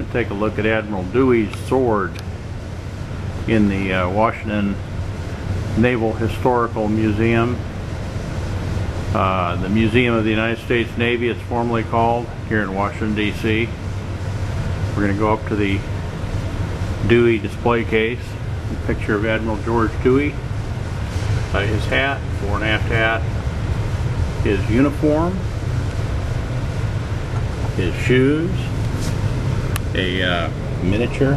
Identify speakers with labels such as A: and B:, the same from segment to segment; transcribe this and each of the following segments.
A: and take a look at Admiral Dewey's sword in the uh, Washington Naval Historical Museum. Uh, the Museum of the United States Navy, it's formally called, here in Washington, D.C. We're going to go up to the Dewey display case. A picture of Admiral George Dewey. Uh, his hat, fore and aft hat. His uniform. His shoes. A uh, miniature.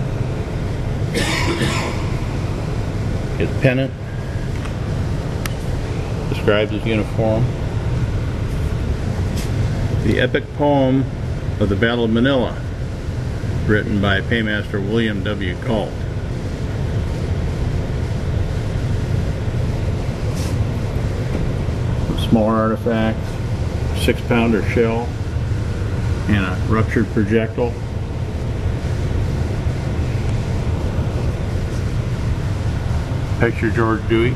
A: His pennant. Describes his uniform. The epic poem of the Battle of Manila written by paymaster William W. Galt. Smaller artifacts, six pounder shell, and a ruptured projectile. Picture George Dewey.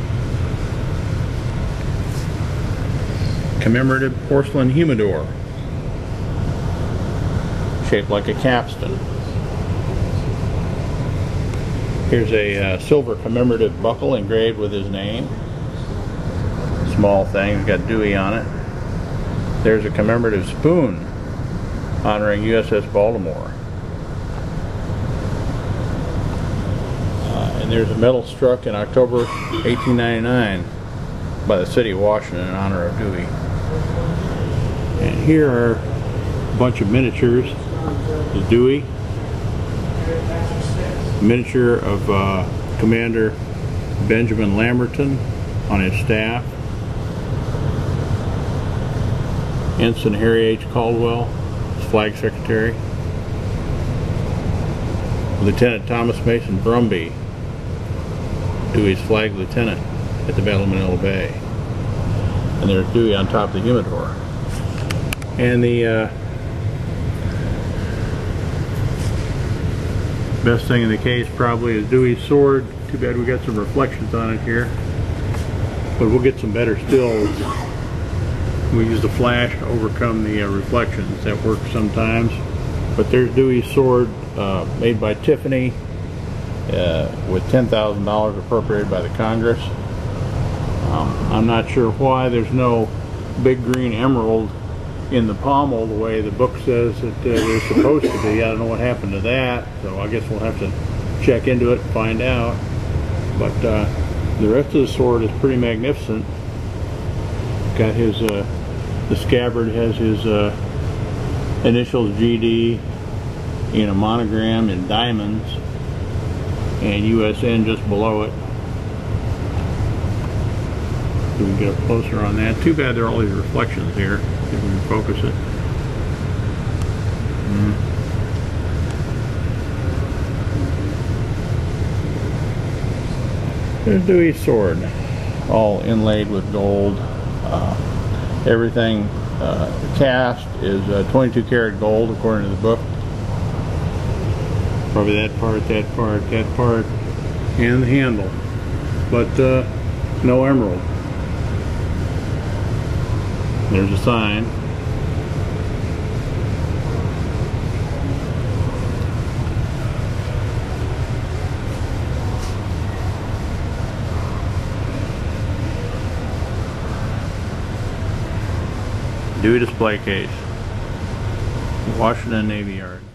A: Commemorative porcelain humidor shaped like a capstan. Here's a uh, silver commemorative buckle engraved with his name. Small thing, it's got Dewey on it. There's a commemorative spoon honoring USS Baltimore. Uh, and there's a medal struck in October 1899 by the city of Washington in honor of Dewey. And here are a bunch of miniatures. The Dewey, miniature of uh, Commander Benjamin Lamberton on his staff. Ensign Harry H. Caldwell, his flag secretary. Lieutenant Thomas Mason Brumby, Dewey's flag lieutenant at the Battle of Manila Bay. And there's Dewey on top of the humidor. And the uh, best thing in the case probably is Dewey's sword. Too bad we got some reflections on it here. But we'll get some better stills. We use the flash to overcome the uh, reflections. That works sometimes. But there's Dewey's sword uh, made by Tiffany uh, with $10,000 appropriated by the Congress. Um, I'm not sure why there's no big green emerald in the pommel the way the book says that uh, they're supposed to be. I don't know what happened to that, so I guess we'll have to check into it and find out. But uh, the rest of the sword is pretty magnificent. Got his, uh, the scabbard has his uh, initials GD in a monogram in diamonds and USN just below it. So we can get up closer on that. Too bad there are all these reflections here. If we can focus it. Mm. There's Dewey's sword, all inlaid with gold. Uh, everything uh, cast is uh, 22 karat gold according to the book. Probably that part, that part, that part, and the handle. But uh, no emerald. There's a sign. Dewey display case. Washington Navy Yard.